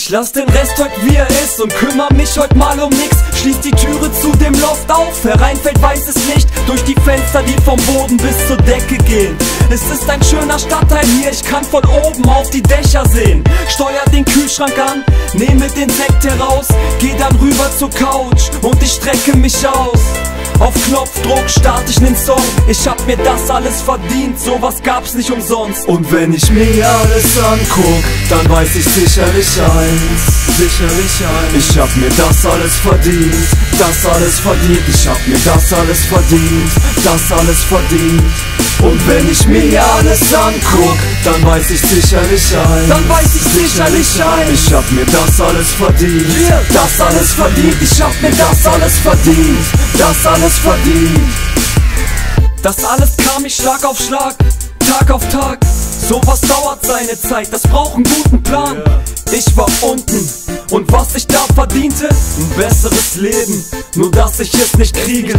Ich lass den Rest heut wie er ist und kümmere mich heut mal um nix. Schließ die Türe zu dem Loft auf, hereinfällt weißes Licht durch die Fenster, die vom Boden bis zur Decke gehen. Es ist ein schöner Stadtteil hier, ich kann von oben auf die Dächer sehen. Steuer den Kühlschrank an, nehme den Sekt heraus, geh dann rüber zur Couch und ich strecke mich aus. Auf Knopfdruck start ich nen Song. Ich hab mir das alles verdient, sowas gab's nicht umsonst. Und wenn ich mir alles anguck, dann weiß ich sicherlich eins. Sicherlich eins. Ich hab mir das alles verdient, das alles verdient. Ich hab mir das alles verdient, das alles verdient. Und wenn ich mir alles anguck, dann weiß ich sicherlich eins. Dann weiß ich sicherlich eins. Ich hab mir das alles verdient, das alles verdient. Ich hab mir das alles verdient, das alles verdient. Das alles kam ich Schlag auf Schlag, Tag auf Tag. Sowas dauert seine Zeit, das braucht einen guten Plan. Ich war unten und was ich da verdiente, ein besseres Leben. Nur dass ich es nicht kriege.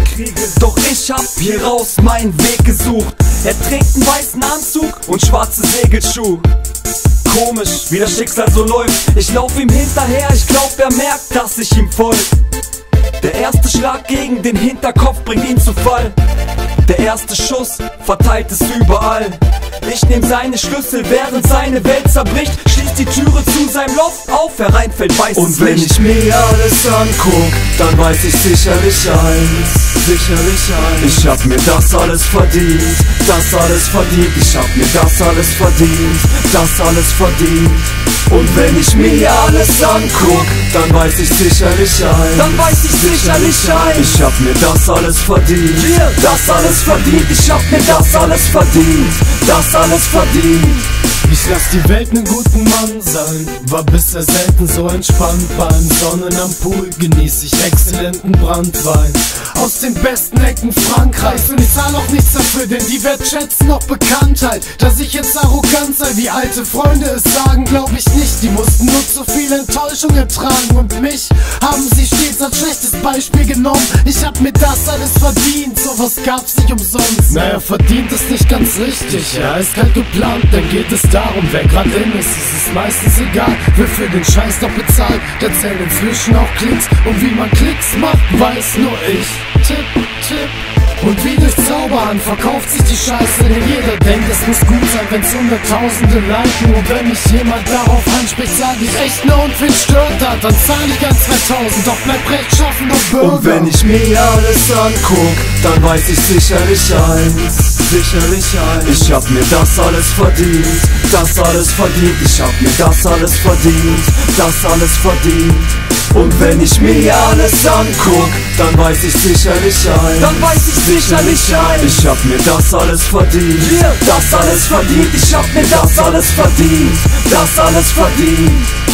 Doch ich hab hier raus meinen Weg gesucht. Er trägt einen weißen Anzug und schwarze Segelschuh. Komisch, wie das Schicksal so läuft. Ich lauf ihm hinterher, ich glaub, er merkt, dass ich ihm folg. Der erste Schlag gegen den Hinterkopf bringt ihn zu Fall. Der erste Schuss verteilt es überall. Ich nehm seine Schlüssel, während seine Welt zerbricht. Schließ die Türe zu seinem Loft auf, hereinfällt weißes Und wenn ich mir alles anguck, dann weiß ich sicherlich eins. Sicherlich eins. Ich hab mir das alles verdient, das alles verdient. Ich hab mir das alles verdient, das alles verdient. Und wenn ich mir alles anguck, dann weiß ich sicherlich eins. Dann weiß ich sicherlich eins. Ich hab mir das alles verdient, das alles verdient. Ich hab mir das alles verdient, das alles verdient. Ich lass die Welt nen guten Mann sein, war bisher selten so entspannt. Beim Sonnen am Pool genieß ich exzellenten Brandwein. Aus den besten Ecken Frankreichs und ich zahl auch nichts dafür, denn die wertschätzen auch Bekanntheit. Dass ich jetzt arrogant sei, wie alte Freunde es sagen, glaub ich nicht. Die mussten nur zu viel Enttäuschung ertragen und Beispiel genommen. Ich hab mir das alles verdient, sowas gab's nicht umsonst. Naja, verdient ist nicht ganz richtig, ja, ist halt geplant, dann geht es darum, wer grad in ist. Es ist meistens egal, wer für den Scheiß noch bezahlt. Da zählen inzwischen auch Klicks und wie man Klicks macht, weiß nur ich. Tipp, tipp. Und wie durch Zauberhand verkauft sich die Scheiße, denn jeder denkt, es muss gut sein, wenn's hunderttausende liken. Und wenn mich jemand darauf anspricht, sag ich echt nur und wen stört hat, dann zahl ich ganz 2000, doch bleib rechtschaffender Bürger. Und wenn ich mir alles anguck, dann weiß ich sicherlich eins. Sicherlich eins. Ich hab mir das alles verdient, das alles verdient. Ich hab mir das alles verdient, das alles verdient. Und wenn ich mir alles anguck, dann weiß ich sicherlich eins. Dann weiß ich sicherlich eins. Ich hab mir das alles verdient, das alles verdient. Ich hab mir das alles verdient, das alles verdient.